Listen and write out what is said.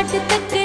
घाट तक